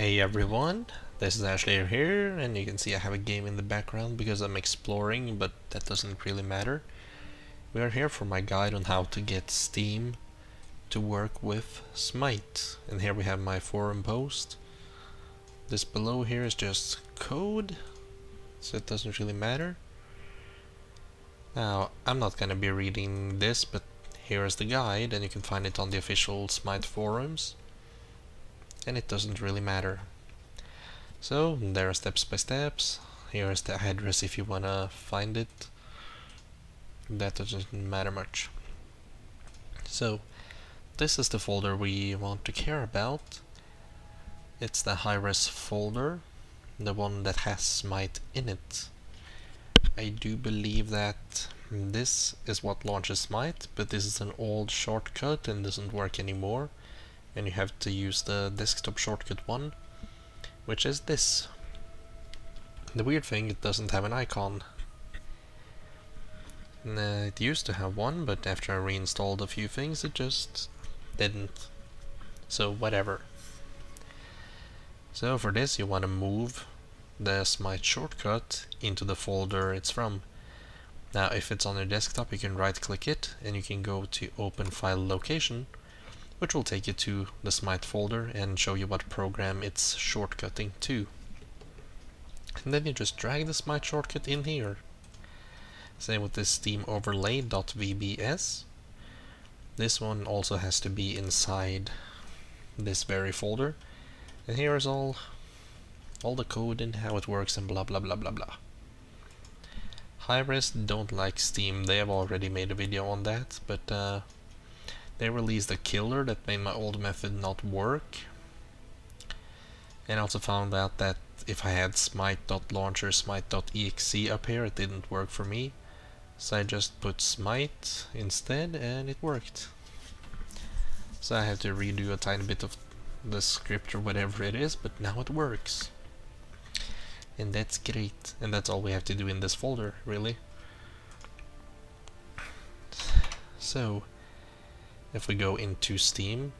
Hey everyone, this is Ashley here, and you can see I have a game in the background because I'm exploring, but that doesn't really matter. We are here for my guide on how to get Steam to work with Smite, and here we have my forum post. This below here is just code, so it doesn't really matter. Now, I'm not gonna be reading this, but here is the guide, and you can find it on the official Smite forums and it doesn't really matter. So there are steps by steps, here is the address if you wanna find it, that doesn't matter much. So this is the folder we want to care about. It's the Hi-Rez folder, the one that has Smite in it. I do believe that this is what launches Smite, but this is an old shortcut and doesn't work anymore and you have to use the desktop shortcut one, which is this. The weird thing, it doesn't have an icon. Uh, it used to have one, but after I reinstalled a few things, it just didn't. So whatever. So for this, you want to move the Smite shortcut into the folder it's from. Now if it's on your desktop, you can right click it and you can go to open file location which will take you to the Smite folder and show you what program it's shortcutting to. And then you just drag the Smite shortcut in here. Same with this Steam overlay.vbs. This one also has to be inside this very folder. And here is all all the code and how it works and blah blah blah blah blah. Hi-Rez don't like Steam, they have already made a video on that, but uh, they released a killer that made my old method not work. And I also found out that if I had smite.launcher, smite.exe up here, it didn't work for me. So I just put smite instead and it worked. So I had to redo a tiny bit of the script or whatever it is, but now it works. And that's great. And that's all we have to do in this folder, really. So, if we go into Steam,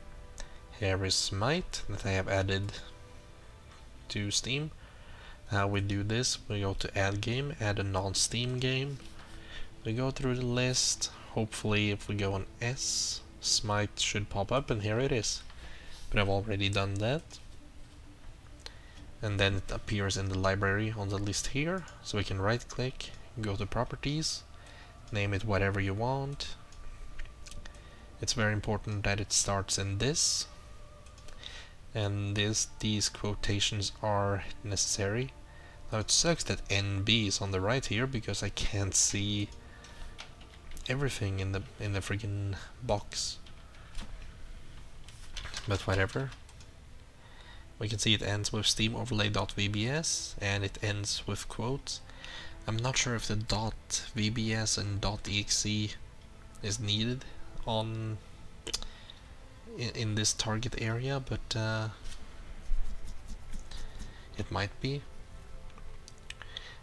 here is Smite that I have added to Steam. How we do this, we go to add game, add a non-Steam game. We go through the list, hopefully if we go on S, Smite should pop up and here it is. But I've already done that. And then it appears in the library on the list here, so we can right click, go to properties, name it whatever you want, it's very important that it starts in this. And this these quotations are necessary. Now it sucks that NB is on the right here because I can't see everything in the in the freaking box. But whatever. We can see it ends with steam overlay.vbs and it ends with quotes. I'm not sure if the .vbs and .exe is needed on in, in this target area, but uh, it might be.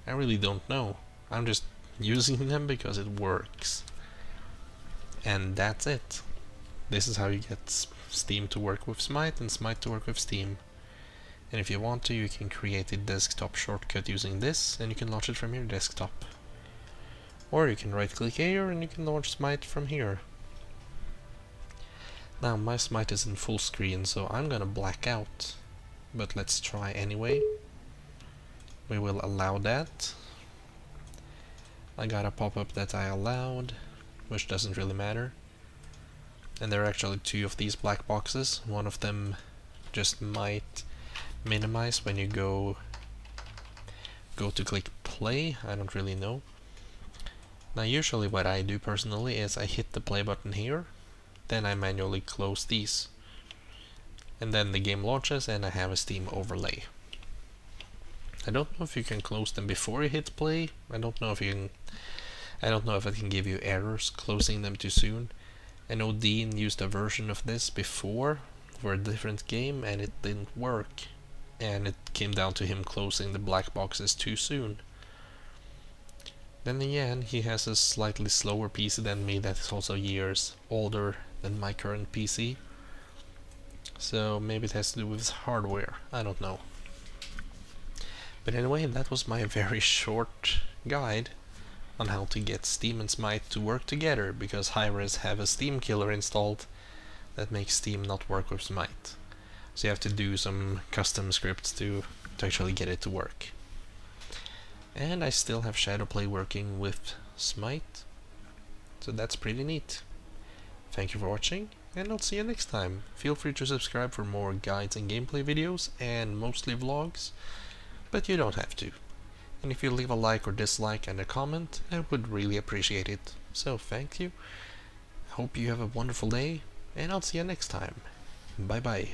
I really don't know. I'm just using them because it works. And that's it. This is how you get Steam to work with Smite and Smite to work with Steam. And if you want to, you can create a desktop shortcut using this, and you can launch it from your desktop. Or you can right click here and you can launch Smite from here. Now my smite is in full screen, so I'm gonna black out. But let's try anyway. We will allow that. I got a pop-up that I allowed, which doesn't really matter. And there are actually two of these black boxes. One of them just might minimize when you go go to click play. I don't really know. Now usually what I do personally is I hit the play button here then I manually close these. And then the game launches and I have a Steam overlay. I don't know if you can close them before you hit play. I don't know if you can I don't know if it can give you errors closing them too soon. I know Dean used a version of this before for a different game and it didn't work. And it came down to him closing the black boxes too soon. Then again, he has a slightly slower PC than me that is also years older than my current PC. So maybe it has to do with hardware, I don't know. But anyway, that was my very short guide on how to get Steam and Smite to work together because Hi-Rez have a Steam killer installed that makes Steam not work with Smite. So you have to do some custom scripts to, to actually get it to work. And I still have Shadowplay working with Smite, so that's pretty neat. Thank you for watching, and I'll see you next time. Feel free to subscribe for more guides and gameplay videos, and mostly vlogs, but you don't have to. And if you leave a like or dislike and a comment, I would really appreciate it. So thank you, hope you have a wonderful day, and I'll see you next time. Bye bye.